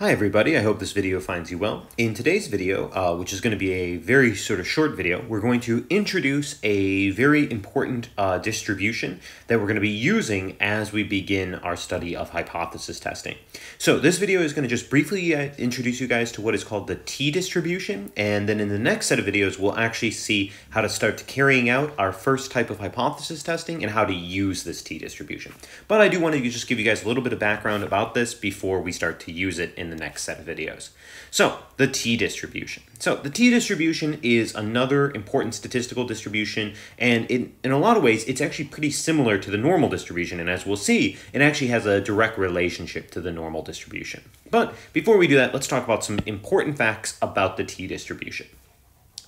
Hi everybody, I hope this video finds you well. In today's video, uh, which is going to be a very sort of short video, we're going to introduce a very important uh, distribution that we're going to be using as we begin our study of hypothesis testing. So this video is going to just briefly uh, introduce you guys to what is called the t-distribution, and then in the next set of videos, we'll actually see how to start carrying out our first type of hypothesis testing and how to use this t-distribution. But I do want to just give you guys a little bit of background about this before we start to use it in the next set of videos. So, the t-distribution. So, the t-distribution is another important statistical distribution, and in, in a lot of ways, it's actually pretty similar to the normal distribution, and as we'll see, it actually has a direct relationship to the normal distribution. But before we do that, let's talk about some important facts about the t-distribution.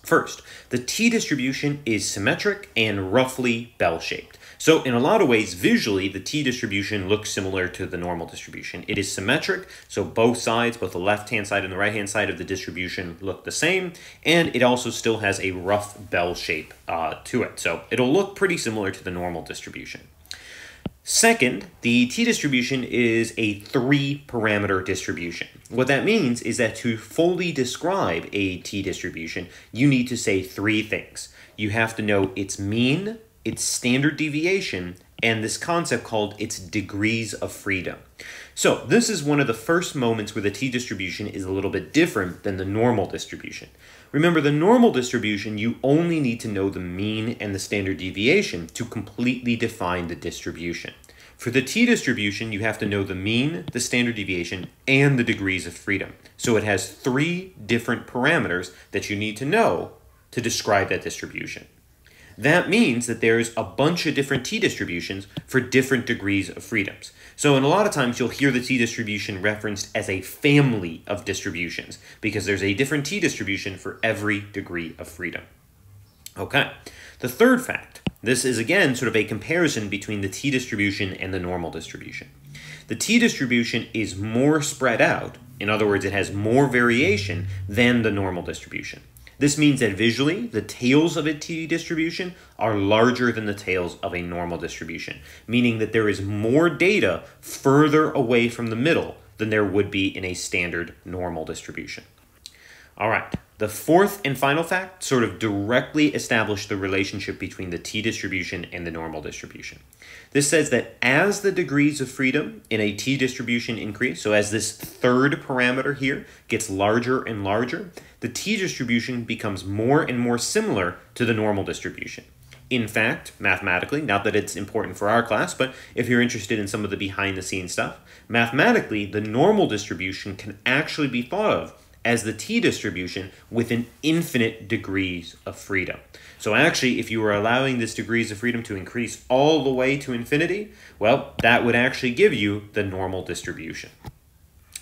First, the t-distribution is symmetric and roughly bell-shaped. So in a lot of ways, visually, the t-distribution looks similar to the normal distribution. It is symmetric, so both sides, both the left-hand side and the right-hand side of the distribution look the same, and it also still has a rough bell shape uh, to it. So it'll look pretty similar to the normal distribution. Second, the t-distribution is a three-parameter distribution. What that means is that to fully describe a t-distribution, you need to say three things. You have to know its mean, its standard deviation, and this concept called its degrees of freedom. So this is one of the first moments where the t-distribution is a little bit different than the normal distribution. Remember, the normal distribution, you only need to know the mean and the standard deviation to completely define the distribution. For the t-distribution, you have to know the mean, the standard deviation, and the degrees of freedom. So it has three different parameters that you need to know to describe that distribution. That means that there's a bunch of different t-distributions for different degrees of freedoms. So in a lot of times you'll hear the t-distribution referenced as a family of distributions because there's a different t-distribution for every degree of freedom. Okay, the third fact. This is again sort of a comparison between the t-distribution and the normal distribution. The t-distribution is more spread out, in other words, it has more variation than the normal distribution. This means that visually, the tails of a t-distribution are larger than the tails of a normal distribution, meaning that there is more data further away from the middle than there would be in a standard normal distribution. All right, the fourth and final fact sort of directly established the relationship between the t-distribution and the normal distribution. This says that as the degrees of freedom in a t-distribution increase, so as this third parameter here gets larger and larger, the t-distribution becomes more and more similar to the normal distribution. In fact, mathematically, not that it's important for our class, but if you're interested in some of the behind the scenes stuff, mathematically, the normal distribution can actually be thought of as the t-distribution with an infinite degrees of freedom. So actually, if you were allowing this degrees of freedom to increase all the way to infinity, well, that would actually give you the normal distribution.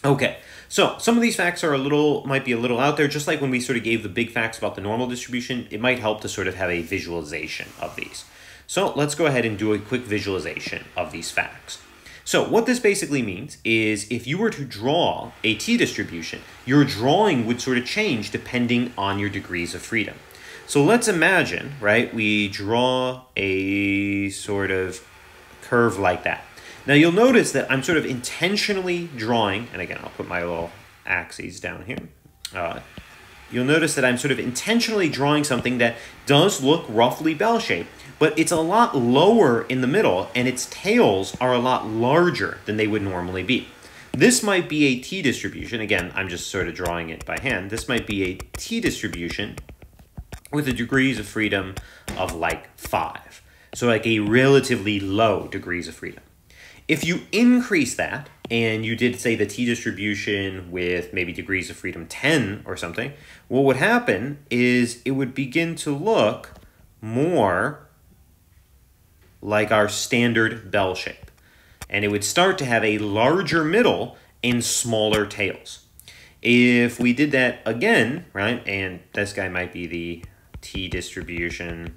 Okay, so some of these facts are a little, might be a little out there, just like when we sort of gave the big facts about the normal distribution, it might help to sort of have a visualization of these. So let's go ahead and do a quick visualization of these facts. So what this basically means is if you were to draw a t-distribution, your drawing would sort of change depending on your degrees of freedom. So let's imagine, right, we draw a sort of curve like that. Now you'll notice that I'm sort of intentionally drawing, and again, I'll put my little axes down here. Uh, you'll notice that I'm sort of intentionally drawing something that does look roughly bell-shaped, but it's a lot lower in the middle and its tails are a lot larger than they would normally be. This might be a t-distribution. Again, I'm just sort of drawing it by hand. This might be a t-distribution with the degrees of freedom of like 5. So like a relatively low degrees of freedom. If you increase that, and you did say the t-distribution with maybe degrees of freedom 10 or something, what would happen is it would begin to look more like our standard bell shape. And it would start to have a larger middle and smaller tails. If we did that again, right, and this guy might be the t distribution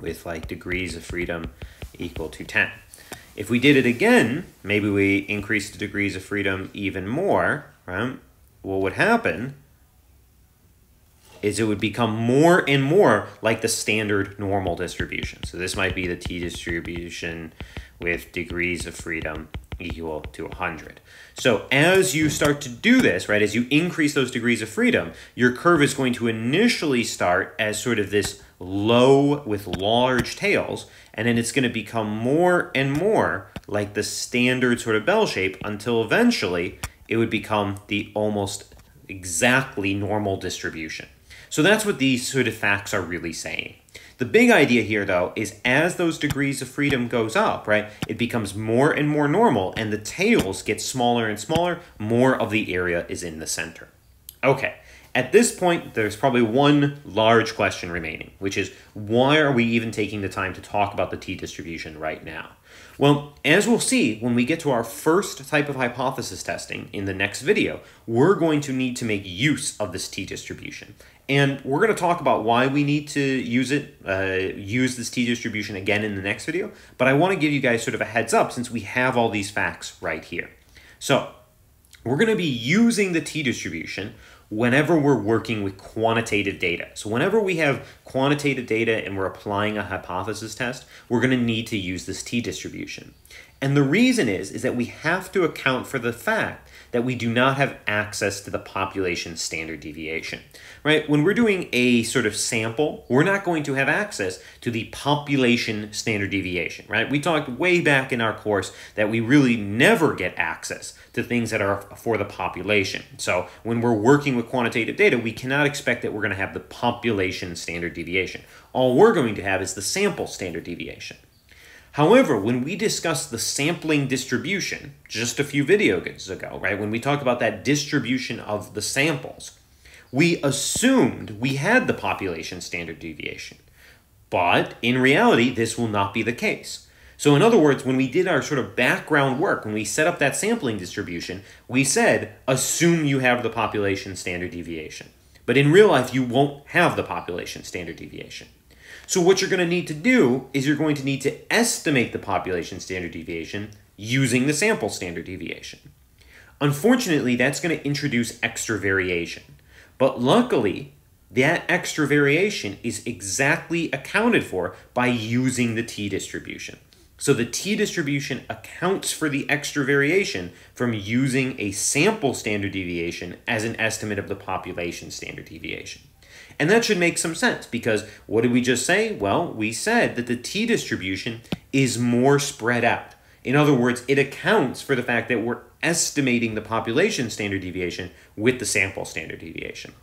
with like degrees of freedom equal to 10. If we did it again, maybe we increase the degrees of freedom even more, right? What would happen is it would become more and more like the standard normal distribution. So this might be the t-distribution with degrees of freedom equal to 100. So as you start to do this, right, as you increase those degrees of freedom, your curve is going to initially start as sort of this low with large tails, and then it's going to become more and more like the standard sort of bell shape until eventually it would become the almost exactly normal distribution. So that's what these sort of facts are really saying. The big idea here, though, is as those degrees of freedom goes up, right, it becomes more and more normal, and the tails get smaller and smaller, more of the area is in the center. Okay, at this point, there's probably one large question remaining, which is why are we even taking the time to talk about the t-distribution right now? Well, as we'll see when we get to our first type of hypothesis testing in the next video, we're going to need to make use of this t-distribution. And we're going to talk about why we need to use it, uh, use this t-distribution again in the next video. But I want to give you guys sort of a heads up since we have all these facts right here. So we're going to be using the t-distribution whenever we're working with quantitative data. So whenever we have quantitative data and we're applying a hypothesis test, we're going to need to use this t-distribution. And the reason is, is that we have to account for the fact that we do not have access to the population standard deviation, right? When we're doing a sort of sample, we're not going to have access to the population standard deviation, right? We talked way back in our course that we really never get access to things that are for the population. So when we're working with quantitative data, we cannot expect that we're going to have the population standard deviation. All we're going to have is the sample standard deviation. However, when we discussed the sampling distribution just a few videos ago, right, when we talked about that distribution of the samples, we assumed we had the population standard deviation. But in reality, this will not be the case. So in other words, when we did our sort of background work, when we set up that sampling distribution, we said, assume you have the population standard deviation. But in real life, you won't have the population standard deviation. So what you're going to need to do is you're going to need to estimate the population standard deviation using the sample standard deviation. Unfortunately, that's going to introduce extra variation. But luckily, that extra variation is exactly accounted for by using the t-distribution. So the t-distribution accounts for the extra variation from using a sample standard deviation as an estimate of the population standard deviation. And that should make some sense because what did we just say? Well, we said that the t distribution is more spread out. In other words, it accounts for the fact that we're estimating the population standard deviation with the sample standard deviation.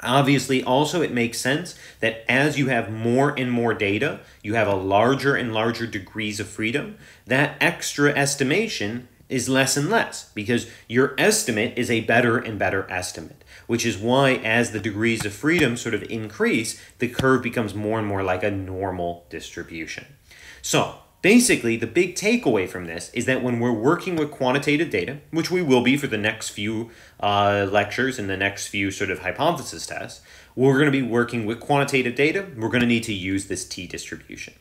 Obviously, also, it makes sense that as you have more and more data, you have a larger and larger degrees of freedom. That extra estimation is less and less because your estimate is a better and better estimate, which is why as the degrees of freedom sort of increase, the curve becomes more and more like a normal distribution. So basically, the big takeaway from this is that when we're working with quantitative data, which we will be for the next few uh, lectures and the next few sort of hypothesis tests, we're going to be working with quantitative data, we're going to need to use this t-distribution.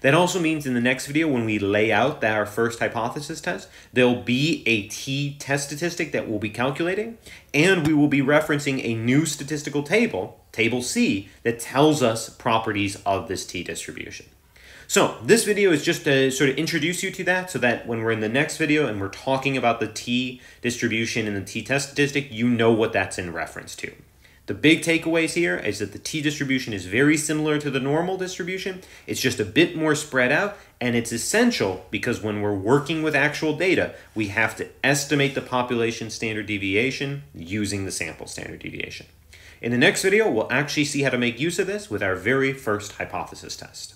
That also means in the next video, when we lay out that our first hypothesis test, there'll be a t-test statistic that we'll be calculating, and we will be referencing a new statistical table, table C, that tells us properties of this t-distribution. So this video is just to sort of introduce you to that so that when we're in the next video and we're talking about the t-distribution and the t-test statistic, you know what that's in reference to. The big takeaways here is that the t-distribution is very similar to the normal distribution. It's just a bit more spread out, and it's essential because when we're working with actual data, we have to estimate the population standard deviation using the sample standard deviation. In the next video, we'll actually see how to make use of this with our very first hypothesis test.